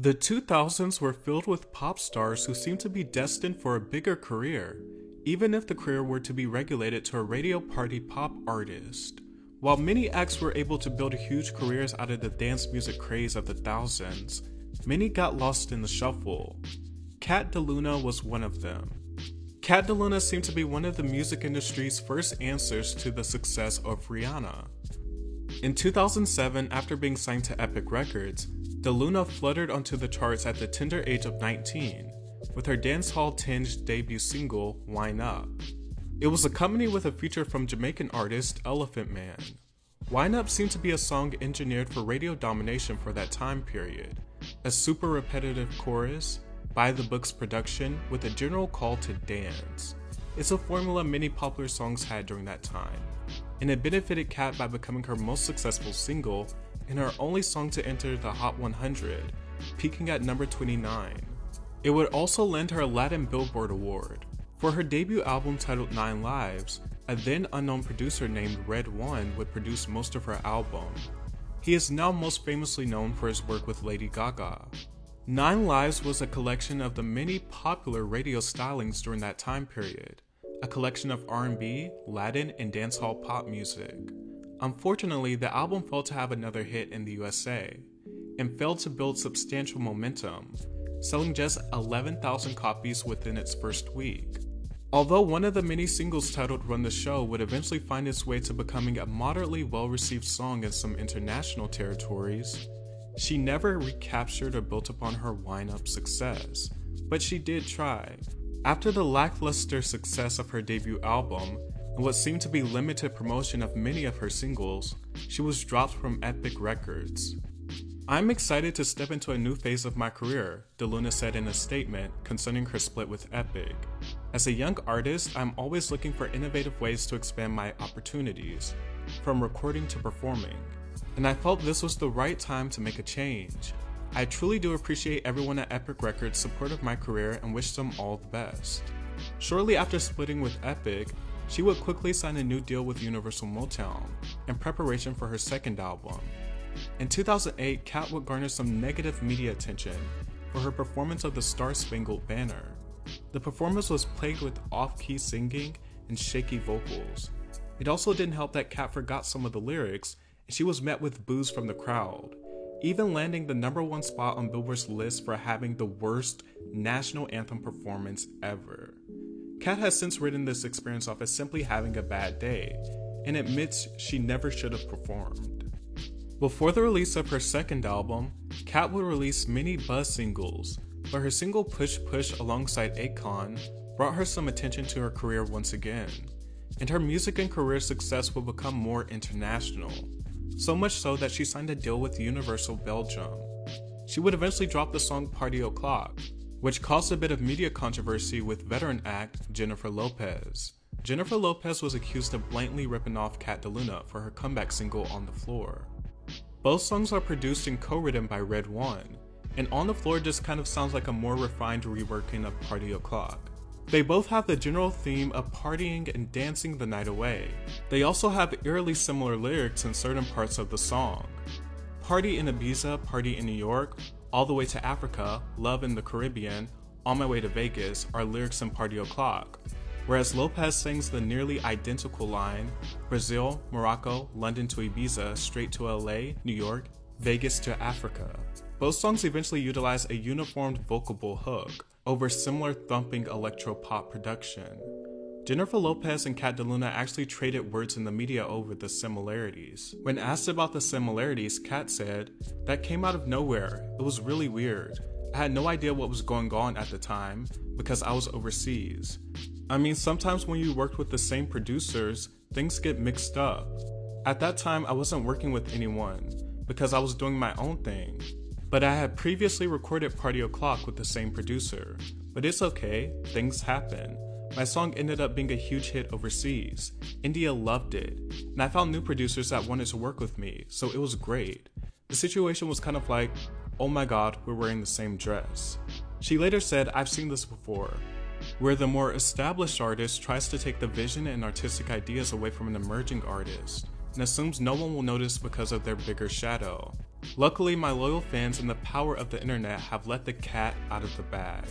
The 2000s were filled with pop stars who seemed to be destined for a bigger career, even if the career were to be regulated to a radio party pop artist. While many acts were able to build huge careers out of the dance music craze of the thousands, many got lost in the shuffle. Kat DeLuna was one of them. Kat DeLuna seemed to be one of the music industry's first answers to the success of Rihanna. In 2007, after being signed to Epic Records, DeLuna fluttered onto the charts at the tender age of 19 with her dancehall tinged debut single, Whine Up. It was accompanied with a feature from Jamaican artist Elephant Man. Whine Up seemed to be a song engineered for radio domination for that time period, a super repetitive chorus, by the book's production with a general call to dance. It's a formula many popular songs had during that time, and it benefited Kat by becoming her most successful single and her only song to enter the Hot 100, peaking at number 29. It would also lend her a Latin Billboard Award. For her debut album titled Nine Lives, a then unknown producer named RedOne would produce most of her album. He is now most famously known for his work with Lady Gaga. Nine Lives was a collection of the many popular radio stylings during that time period, a collection of R&B, Latin, and dancehall pop music. Unfortunately, the album failed to have another hit in the USA and failed to build substantial momentum, selling just 11,000 copies within its first week. Although one of the many singles titled Run the Show would eventually find its way to becoming a moderately well received song in some international territories, she never recaptured or built upon her Whine Up success, but she did try. After the lackluster success of her debut album, and what seemed to be limited promotion of many of her singles, she was dropped from Epic Records. I'm excited to step into a new phase of my career, DeLuna said in a statement concerning her split with Epic. As a young artist, I'm always looking for innovative ways to expand my opportunities, from recording to performing, and I felt this was the right time to make a change. I truly do appreciate everyone at Epic Records' support of my career and wish them all the best. Shortly after splitting with Epic, she would quickly sign a new deal with Universal Motown in preparation for her second album. In 2008, Kat would garner some negative media attention for her performance of the Star Spangled Banner. The performance was plagued with off key singing and shaky vocals. It also didn't help that Kat forgot some of the lyrics and she was met with boos from the crowd, even landing the number one spot on Billboard's list for having the worst national anthem performance ever. Kat has since written this experience off as simply having a bad day, and admits she never should have performed. Before the release of her second album, Kat would release many buzz singles, but her single Push Push alongside Akon brought her some attention to her career once again, and her music and career success would become more international, so much so that she signed a deal with Universal Belgium. She would eventually drop the song Party O'Clock, which caused a bit of media controversy with veteran act Jennifer Lopez. Jennifer Lopez was accused of blatantly ripping off Kat DeLuna for her comeback single On the Floor. Both songs are produced and co-written by RedOne, and On the Floor just kind of sounds like a more refined reworking of Party O'Clock. They both have the general theme of partying and dancing the night away. They also have eerily similar lyrics in certain parts of the song. Party in Ibiza, Party in New York all the Way to Africa, Love in the Caribbean, On My Way to Vegas are lyrics in Party O'Clock, whereas Lopez sings the nearly identical line Brazil, Morocco, London to Ibiza, straight to LA, New York, Vegas to Africa. Both songs eventually utilize a uniformed vocable hook over similar thumping electro pop production. Jennifer Lopez and Kat DeLuna actually traded words in the media over the similarities. When asked about the similarities, Kat said, That came out of nowhere. It was really weird. I had no idea what was going on at the time because I was overseas. I mean, sometimes when you worked with the same producers, things get mixed up. At that time, I wasn't working with anyone because I was doing my own thing. But I had previously recorded Party O'Clock with the same producer. But it's okay, things happen. My song ended up being a huge hit overseas. India loved it, and I found new producers that wanted to work with me, so it was great. The situation was kind of like, oh my god, we're wearing the same dress. She later said, I've seen this before, where the more established artist tries to take the vision and artistic ideas away from an emerging artist and assumes no one will notice because of their bigger shadow. Luckily, my loyal fans and the power of the internet have let the cat out of the bag.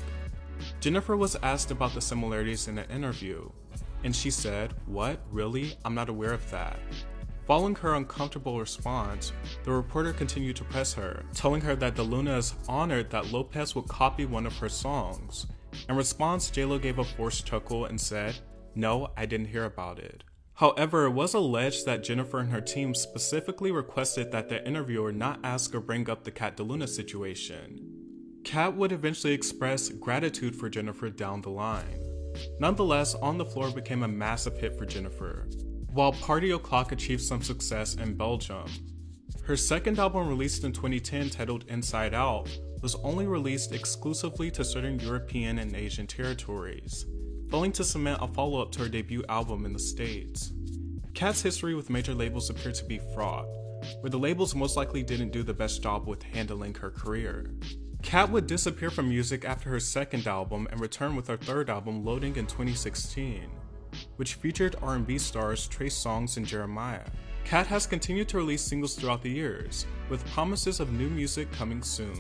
Jennifer was asked about the similarities in an interview, and she said, What? Really? I'm not aware of that. Following her uncomfortable response, the reporter continued to press her, telling her that DeLuna is honored that Lopez would copy one of her songs. In response, JLo gave a forced chuckle and said, No, I didn't hear about it. However, it was alleged that Jennifer and her team specifically requested that the interviewer not ask or bring up the Kat DeLuna situation. Kat would eventually express gratitude for Jennifer down the line. Nonetheless, On the Floor became a massive hit for Jennifer, while Party O'Clock achieved some success in Belgium. Her second album, released in 2010 titled Inside Out, was only released exclusively to certain European and Asian territories, failing to cement a follow up to her debut album in the States. Kat's history with major labels appeared to be fraught, where the labels most likely didn't do the best job with handling her career. Kat would disappear from music after her second album and return with her third album Loading in 2016 which featured R&B stars Trey Songz and Jeremih. Kat has continued to release singles throughout the years, with promises of new music coming soon.